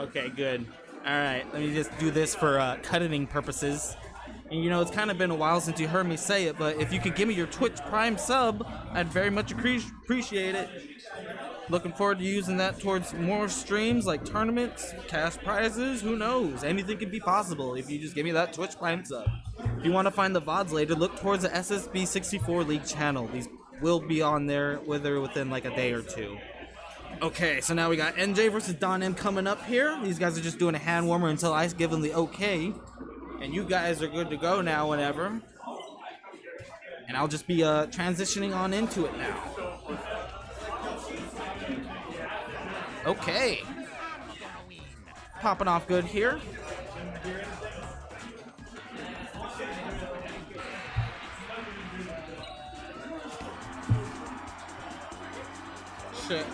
Okay, good. All right, let me just do this for uh, cutting purposes. And you know, it's kind of been a while since you heard me say it, but if you could give me your Twitch Prime sub, I'd very much appreciate it. Looking forward to using that towards more streams like tournaments, cash prizes, who knows? Anything could be possible if you just give me that Twitch Prime sub. If you want to find the VODs later, look towards the SSB 64 League channel. These will be on there whether within like a day or two. Okay, so now we got NJ versus Don M coming up here. These guys are just doing a hand warmer until I give them the okay. And you guys are good to go now whenever. And I'll just be uh, transitioning on into it now. Okay. Popping off good here. Check.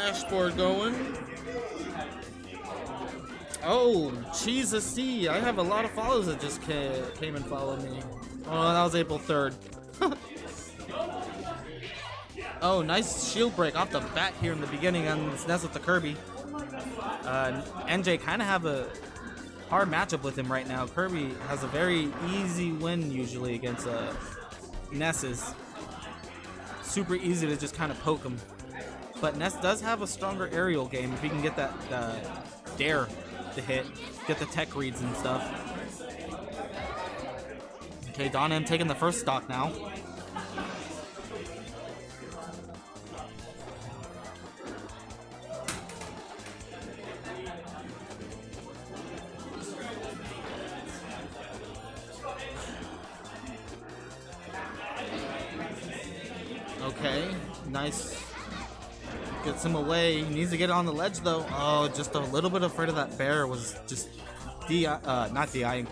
Dashboard going. Oh, Jesus C. I have a lot of followers that just ca- came and followed me. Oh, that was April 3rd. oh, nice shield break off the bat here in the beginning on that's with the Kirby. Uh, NJ kind of have a hard matchup with him right now. Kirby has a very easy win usually against uh, Nesses. Super easy to just kind of poke him. But Ness does have a stronger aerial game if he can get that uh, dair to hit, get the tech reads and stuff. Okay, Don M taking the first stock now. Okay, nice. Gets him away. He needs to get on the ledge though. Oh, just a little bit afraid of that bear was just di uh not di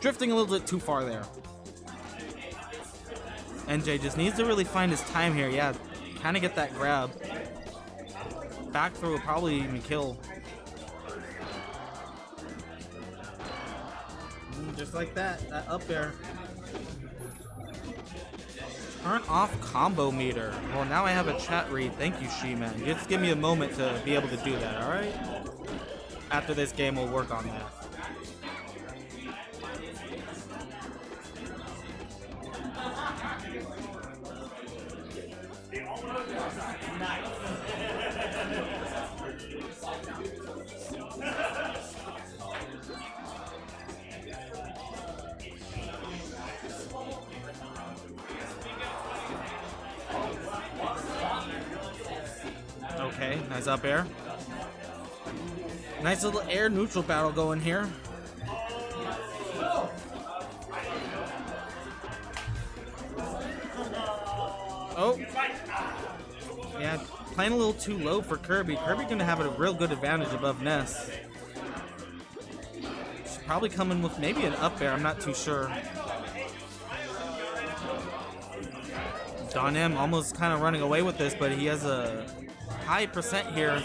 drifting a little bit too far there. NJ just needs to really find his time here. Yeah, kind of get that grab. Back throw probably even kill. Mm, Just like that, that up air. Turn off combo meter. Well, now I have a chat read. Thank you, She-Man. Just give me a moment to be able to do that, alright? After this game, we'll work on that. Nice up air. Nice little air neutral battle going here. Oh. Yeah, playing a little too low for Kirby. Kirby gonna have a real good advantage above Ness. Should probably coming with maybe an up air, I'm not too sure. Don M almost kind of running away with this, but he has a high percent here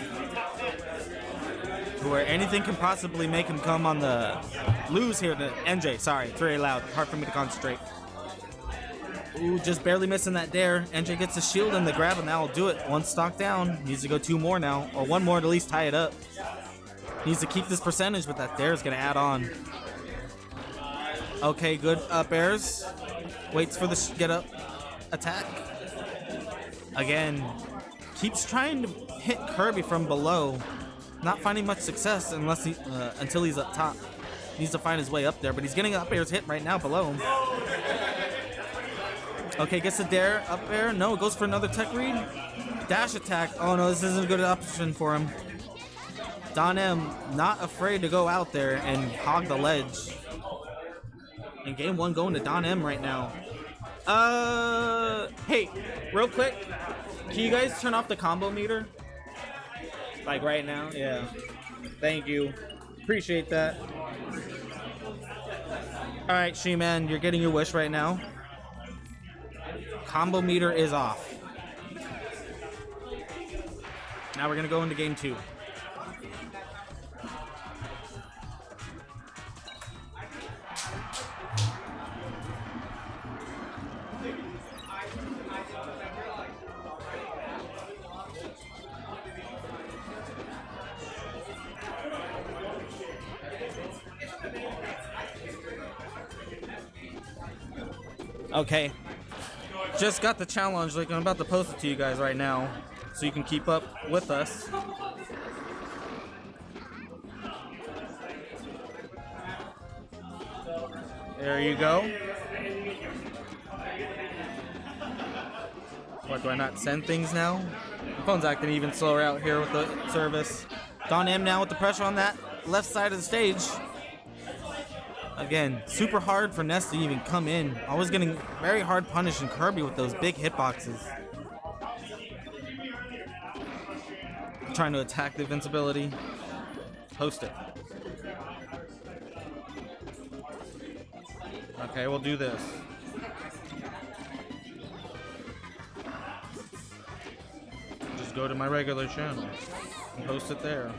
where anything can possibly make him come on the lose here to NJ. Sorry, it's very loud. Hard for me to concentrate. Ooh, just barely missing that dair. NJ gets the shield and the grab, and that'll do it. One stock down. Needs to go two more now, or one more to at least tie it up. Needs to keep this percentage, but that dair is going to add on. Okay, good up airs. Waits for the get up attack. Again, keeps trying to hit Kirby from below. Not finding much success unless he uh, until he's up top. Needs to find his way up there, but he's getting up airs hit right now below. Okay, gets the dair up air. No, it goes for another tech read. Dash attack. Oh no, this isn't a good option for him. Don M not afraid to go out there and hog the ledge. And game one going to Don M right now. Uh, hey, real quick, can you guys turn off the combo meter? Like right now? Yeah. Thank you. Appreciate that. Alright, She-Man, you're getting your wish right now. Combo meter is off. Now we're gonna go into game two. Okay. Just got the Challonge, like I'm about to post it to you guys right now, so you can keep up with us. There you go. What, do I not send things now? My phone's acting even slower out here with the service. Don M now with the pressure on that left side of the stage. Again, super hard for Ness to even come in. Always getting very hard punishing Kirby with those big hitboxes. Trying to attack the invincibility. Post it. Okay, we'll do this. Just go to my regular channel and post it there.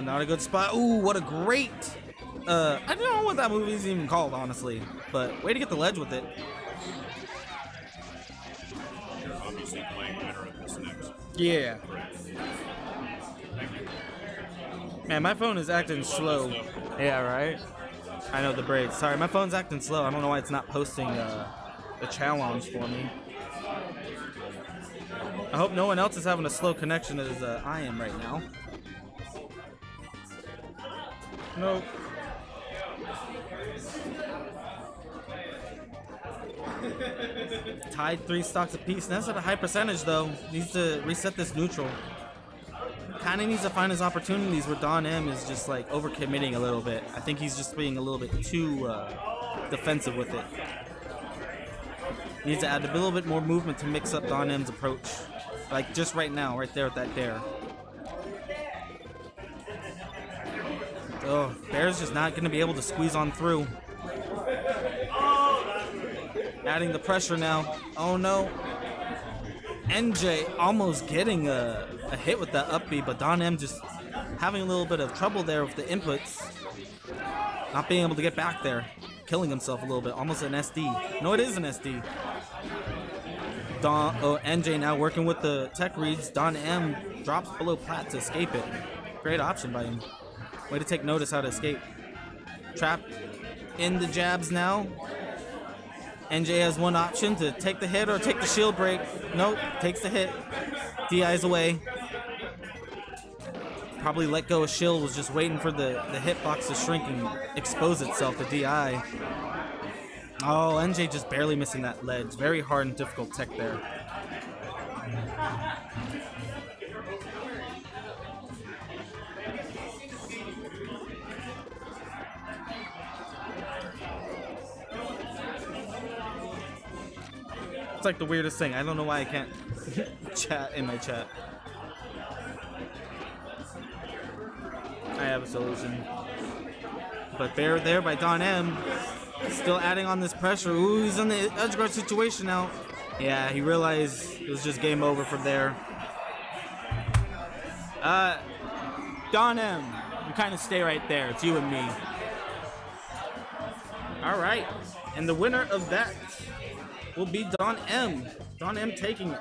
Oh, not a good spot. Ooh, what a great. Uh, I don't know what that movie is even called, honestly. But way to get the ledge with it. Yeah. Man, my phone is acting slow. Yeah, right? I know the braids. Sorry, my phone's acting slow. I don't know why it's not posting uh, the Challonge for me. I hope no one else is having a slow connection as uh, I am right now. Nope. Tied three stocks apiece. That's at a high percentage though. Needs to reset this neutral. Kind of needs to find his opportunities where Don M is just like overcommitting a little bit. I think he's just being a little bit too uh, defensive with it. Needs to add a little bit more movement to mix up Don M's approach. Like just right now, right there with that dair. Oh, Bear's just not going to be able to squeeze on through. Adding the pressure now. Oh no. NJ almost getting a, a hit with that up B, but Don M just having a little bit of trouble there with the inputs. Not being able to get back there. Killing himself a little bit. Almost an SD. No, it is an SD. Don, oh, NJ now working with the tech reads. Don M drops below plat to escape it. Great option by him. Way to take notice how to escape. Trapped in the jabs now. NJ has one option to take the hit or take the shield break. Nope, takes the hit. DI's away. Probably let go of shield, was just waiting for the, the hitbox to shrink and expose itself to DI. Oh, NJ just barely missing that ledge. Very hard and difficult tech there. It's like the weirdest thing. I don't know why I can't chat in my chat. I have a solution. But Bear there by Don M. Still adding on this pressure. Ooh, he's in the edge guard situation now. Yeah, he realized it was just game over from there. Uh, Don M, you kind of stay right there. It's you and me. All right, and the winner of that will be Don M. Don M taking it.